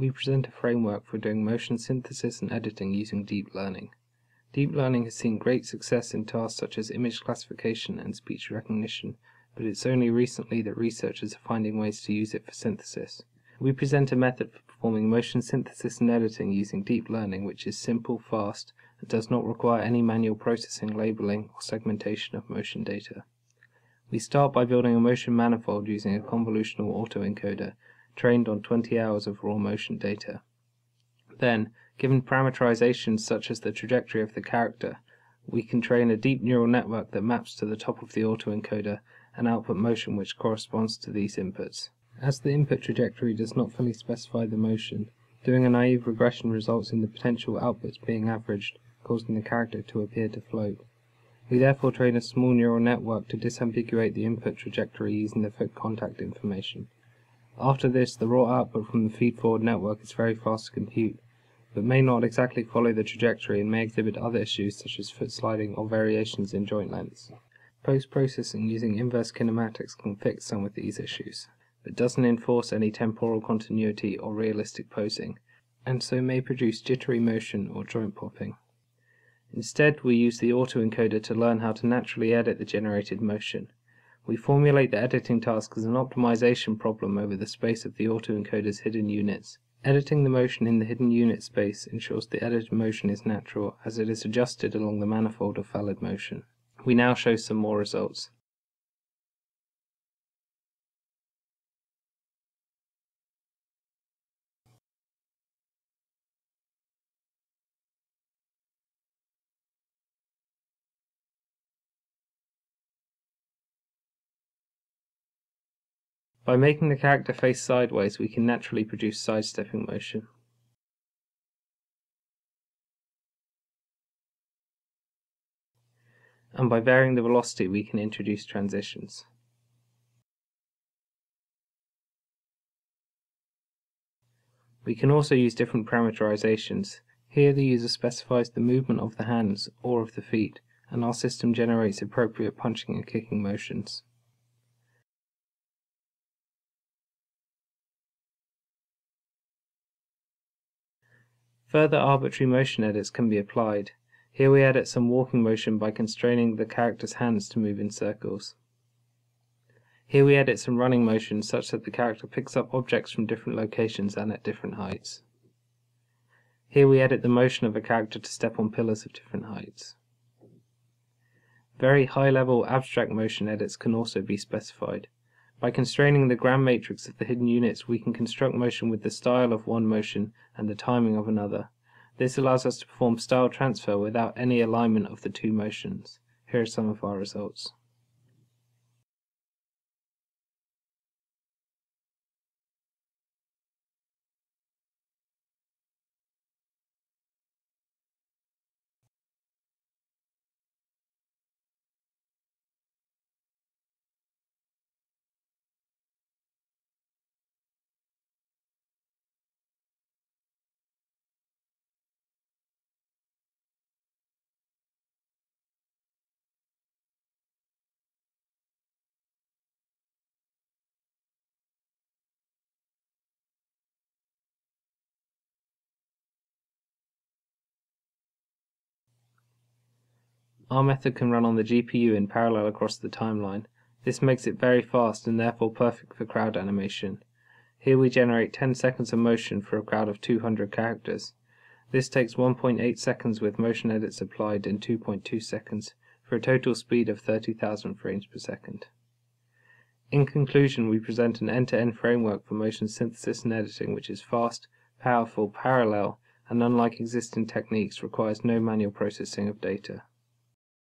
we present a framework for doing motion synthesis and editing using deep learning. Deep learning has seen great success in tasks such as image classification and speech recognition, but it's only recently that researchers are finding ways to use it for synthesis. We present a method for performing motion synthesis and editing using deep learning which is simple, fast, and does not require any manual processing, labeling, or segmentation of motion data. We start by building a motion manifold using a convolutional autoencoder trained on 20 hours of raw motion data. Then, given parameterizations such as the trajectory of the character, we can train a deep neural network that maps to the top of the autoencoder and output motion which corresponds to these inputs. As the input trajectory does not fully specify the motion, doing a naive regression results in the potential outputs being averaged, causing the character to appear to float. We therefore train a small neural network to disambiguate the input trajectory using the foot contact information. After this, the raw output from the feed-forward network is very fast to compute, but may not exactly follow the trajectory and may exhibit other issues such as foot sliding or variations in joint lengths. Post-processing using inverse kinematics can fix some of these issues, but doesn't enforce any temporal continuity or realistic posing, and so may produce jittery motion or joint popping. Instead, we use the autoencoder to learn how to naturally edit the generated motion. We formulate the editing task as an optimization problem over the space of the autoencoder's hidden units. Editing the motion in the hidden unit space ensures the edited motion is natural as it is adjusted along the manifold of valid motion. We now show some more results. By making the character face sideways, we can naturally produce sidestepping motion. And by varying the velocity, we can introduce transitions. We can also use different parameterizations. Here the user specifies the movement of the hands or of the feet, and our system generates appropriate punching and kicking motions. Further arbitrary motion edits can be applied. Here we edit some walking motion by constraining the character's hands to move in circles. Here we edit some running motion such that the character picks up objects from different locations and at different heights. Here we edit the motion of a character to step on pillars of different heights. Very high-level abstract motion edits can also be specified. By constraining the gram matrix of the hidden units, we can construct motion with the style of one motion and the timing of another. This allows us to perform style transfer without any alignment of the two motions. Here are some of our results. Our method can run on the GPU in parallel across the timeline. This makes it very fast and therefore perfect for crowd animation. Here we generate 10 seconds of motion for a crowd of 200 characters. This takes 1.8 seconds with motion edits applied and 2.2 seconds, for a total speed of 30,000 frames per second. In conclusion, we present an end-to-end -end framework for motion synthesis and editing which is fast, powerful, parallel, and unlike existing techniques requires no manual processing of data.